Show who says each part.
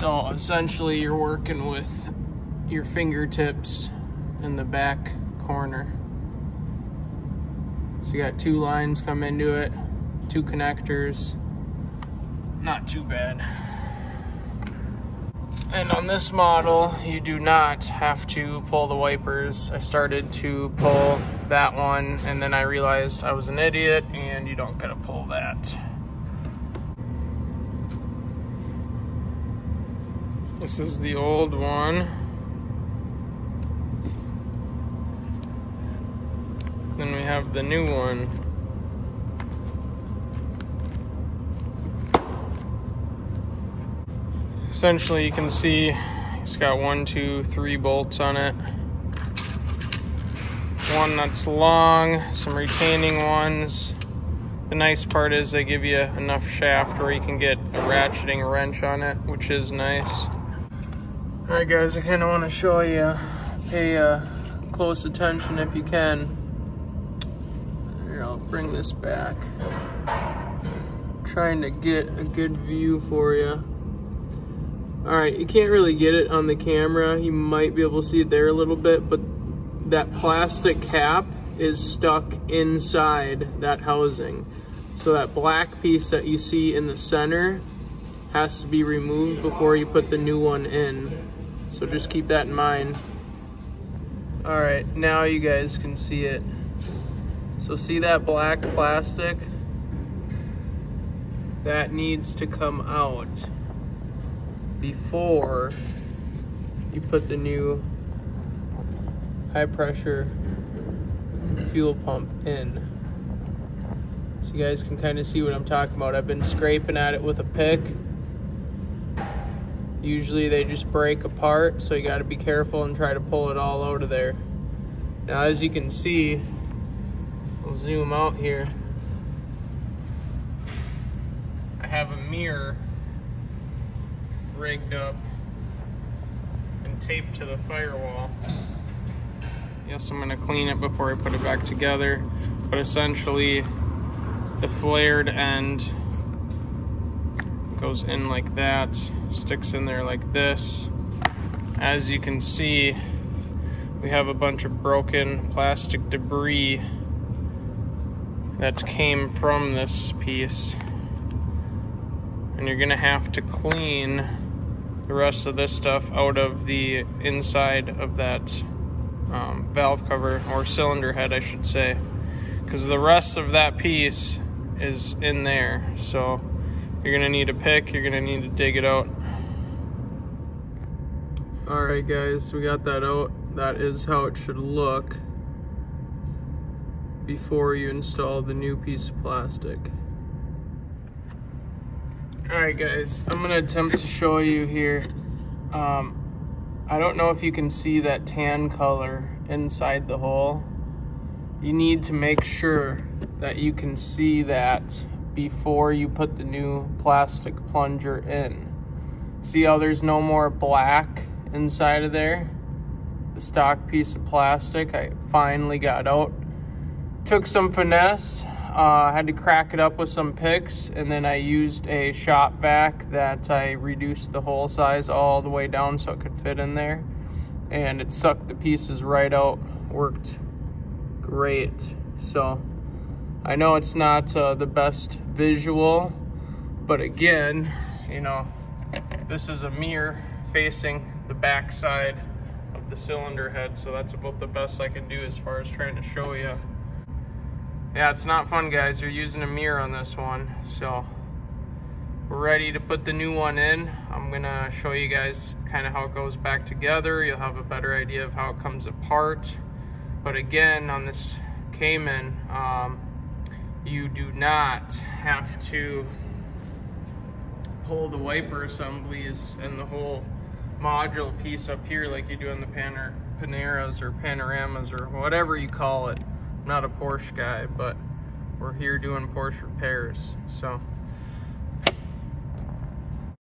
Speaker 1: So essentially you're working with your fingertips in the back corner. So you got two lines come into it, two connectors. Not too bad. And on this model, you do not have to pull the wipers. I started to pull that one and then I realized I was an idiot and you don't gotta pull that. This is the old one. Then we have the new one. Essentially, you can see it's got one, two, three bolts on it. One that's long, some retaining ones. The nice part is they give you enough shaft where you can get a ratcheting wrench on it, which is nice. All right, guys, I kind of want to show you. Pay uh, close attention if you can. Here, I'll bring this back. trying to get a good view for you. All right, you can't really get it on the camera. You might be able to see it there a little bit, but that plastic cap is stuck inside that housing. So that black piece that you see in the center has to be removed before you put the new one in. So just keep that in mind. All right, now you guys can see it. So see that black plastic? That needs to come out before you put the new high pressure fuel pump in. So you guys can kind of see what I'm talking about. I've been scraping at it with a pick. Usually they just break apart, so you gotta be careful and try to pull it all out of there. Now as you can see, I'll zoom out here. I have a mirror rigged up and taped to the firewall. Yes, I'm gonna clean it before I put it back together, but essentially the flared end goes in like that, sticks in there like this. As you can see, we have a bunch of broken plastic debris that came from this piece. And you're gonna have to clean the rest of this stuff out of the inside of that um, valve cover or cylinder head, I should say, because the rest of that piece is in there. So you're gonna need a pick, you're gonna need to dig it out. All right, guys, we got that out. That is how it should look before you install the new piece of plastic. All right, guys, I'm gonna attempt to show you here. Um, I don't know if you can see that tan color inside the hole. You need to make sure that you can see that before you put the new plastic plunger in. See how there's no more black inside of there? The stock piece of plastic I finally got out. Took some finesse, uh, had to crack it up with some picks and then I used a shop vac that I reduced the hole size all the way down so it could fit in there and it sucked the pieces right out worked great so I know it's not uh, the best visual but again you know this is a mirror facing the back side of the cylinder head so that's about the best I can do as far as trying to show you yeah, it's not fun, guys. You're using a mirror on this one. So we're ready to put the new one in. I'm gonna show you guys kind of how it goes back together. You'll have a better idea of how it comes apart. But again, on this Cayenne, um, you do not have to pull the wiper assemblies and the whole module piece up here like you do in the Paneras or Panoramas or whatever you call it not a Porsche guy, but we're here doing Porsche repairs. So